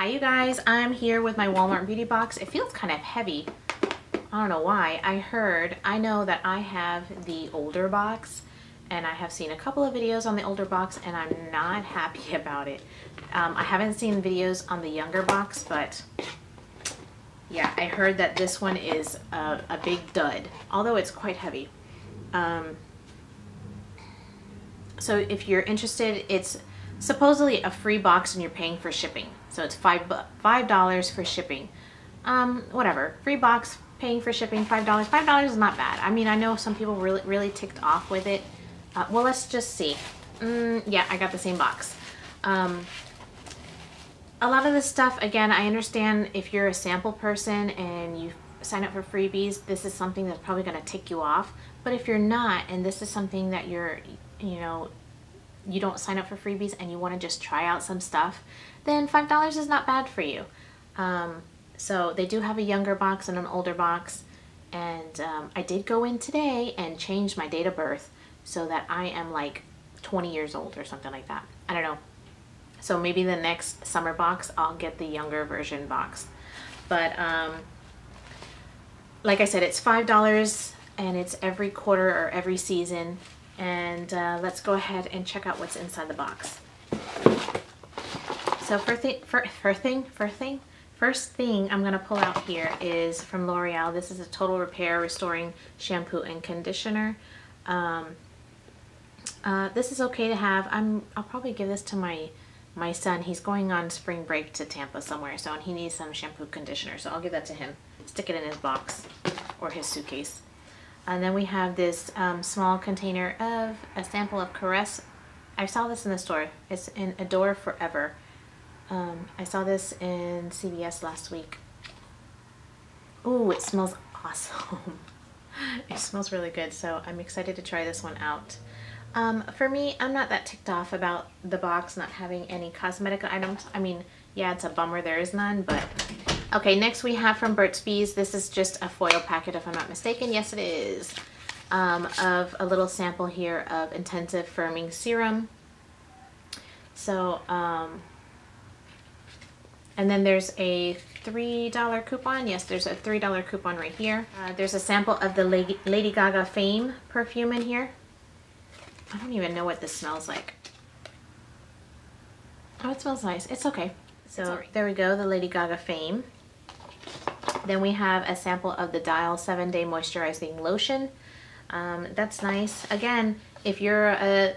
Hi you guys, I'm here with my Walmart beauty box. It feels kind of heavy. I don't know why. I heard, I know that I have the older box and I have seen a couple of videos on the older box and I'm not happy about it. Um, I haven't seen videos on the younger box, but yeah, I heard that this one is a, a big dud, although it's quite heavy. Um, so if you're interested, it's supposedly a free box and you're paying for shipping. So it's five five dollars for shipping. Um, whatever, free box, paying for shipping, five dollars. Five dollars is not bad. I mean, I know some people really really ticked off with it. Uh, well, let's just see. Mm, yeah, I got the same box. Um, a lot of this stuff, again, I understand if you're a sample person and you sign up for freebies, this is something that's probably going to tick you off. But if you're not, and this is something that you're, you know, you don't sign up for freebies and you want to just try out some stuff, then $5 is not bad for you. Um, so they do have a younger box and an older box. And um, I did go in today and change my date of birth so that I am like 20 years old or something like that. I don't know. So maybe the next summer box, I'll get the younger version box. But um, like I said, it's $5 and it's every quarter or every season. And uh, let's go ahead and check out what's inside the box. So first thing, first thing, first thing, first thing I'm gonna pull out here is from L'Oreal. This is a Total Repair Restoring Shampoo and Conditioner. Um, uh, this is okay to have. I'm, I'll probably give this to my my son, he's going on spring break to Tampa somewhere, so he needs some shampoo conditioner. So I'll give that to him. Stick it in his box or his suitcase. And then we have this um, small container of a sample of Caress. I saw this in the store. It's in Adore Forever. Um, I saw this in CVS last week. Ooh, it smells awesome. it smells really good, so I'm excited to try this one out. Um, for me, I'm not that ticked off about the box not having any cosmetic items. I mean, yeah, it's a bummer there is none, but... Okay, next we have from Burt's Bees. This is just a foil packet, if I'm not mistaken. Yes, it is. Um, of a little sample here of Intensive Firming Serum. So, um, and then there's a $3 coupon. Yes, there's a $3 coupon right here. Uh, there's a sample of the Lady Gaga Fame perfume in here. I don't even know what this smells like. Oh, it smells nice. It's okay. So Sorry. there we go, the Lady Gaga Fame. Then we have a sample of the Dial 7 Day Moisturizing Lotion. Um, that's nice. Again, if you're a,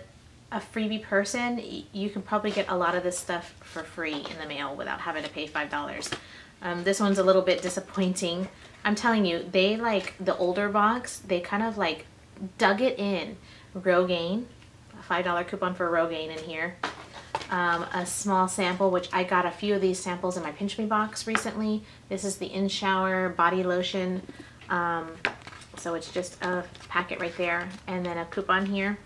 a freebie person, you can probably get a lot of this stuff for free in the mail without having to pay $5. Um, this one's a little bit disappointing. I'm telling you, they like the older box, they kind of like dug it in Rogaine, a $5 coupon for Rogaine in here. Um, a small sample, which I got a few of these samples in my Pinch Me box recently. This is the In Shower Body Lotion. Um, so it's just a packet right there. And then a coupon here.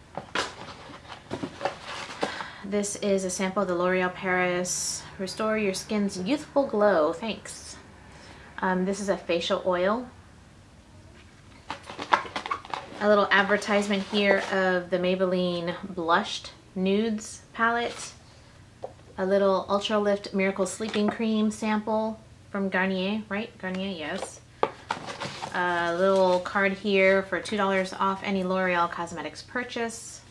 This is a sample of the L'Oreal Paris Restore Your Skin's Youthful Glow. Thanks. Um, this is a facial oil a little advertisement here of the Maybelline Blushed Nudes palette. A little Ultra Lift Miracle Sleeping Cream sample from Garnier, right? Garnier, yes. A little card here for $2 off any L'Oreal Cosmetics purchase.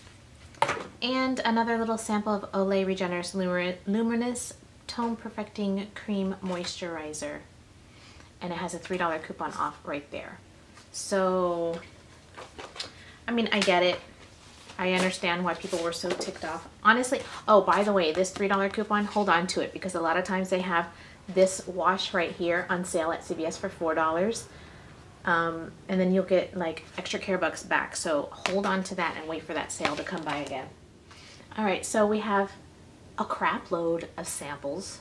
And another little sample of Olay Regenerist Luminous Tone Perfecting Cream Moisturizer. And it has a $3 coupon off right there. So I mean, I get it. I understand why people were so ticked off. Honestly, oh, by the way, this $3 coupon, hold on to it because a lot of times they have this wash right here on sale at CVS for $4. Um, and then you'll get like extra care bucks back. So hold on to that and wait for that sale to come by again. All right, so we have a crap load of samples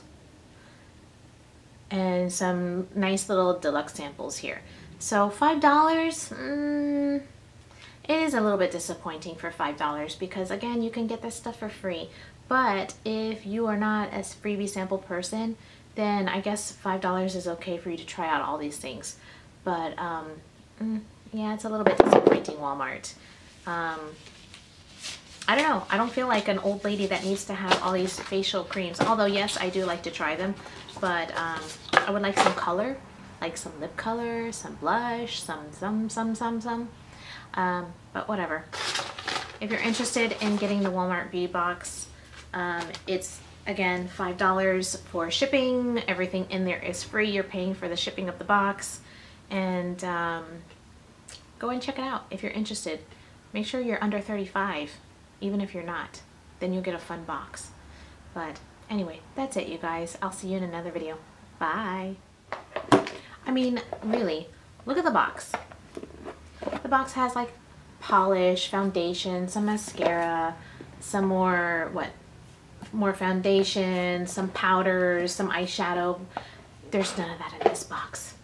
and some nice little deluxe samples here. So $5, mm, it is a little bit disappointing for $5 because again, you can get this stuff for free. But if you are not a freebie sample person, then I guess $5 is okay for you to try out all these things. But um, mm, yeah, it's a little bit disappointing, Walmart. Um, I don't know. I don't feel like an old lady that needs to have all these facial creams. Although, yes, I do like to try them. But um, I would like some color. Like some lip color, some blush, some, some, some, some, some. Um, but whatever. If you're interested in getting the Walmart Beauty Box, um, it's again $5 for shipping. Everything in there is free. You're paying for the shipping of the box. And um, go and check it out if you're interested. Make sure you're under 35, even if you're not. Then you'll get a fun box. But anyway, that's it, you guys. I'll see you in another video. Bye. I mean, really, look at the box. The box has like polish, foundation, some mascara, some more, what, more foundation, some powders, some eyeshadow. There's none of that in this box.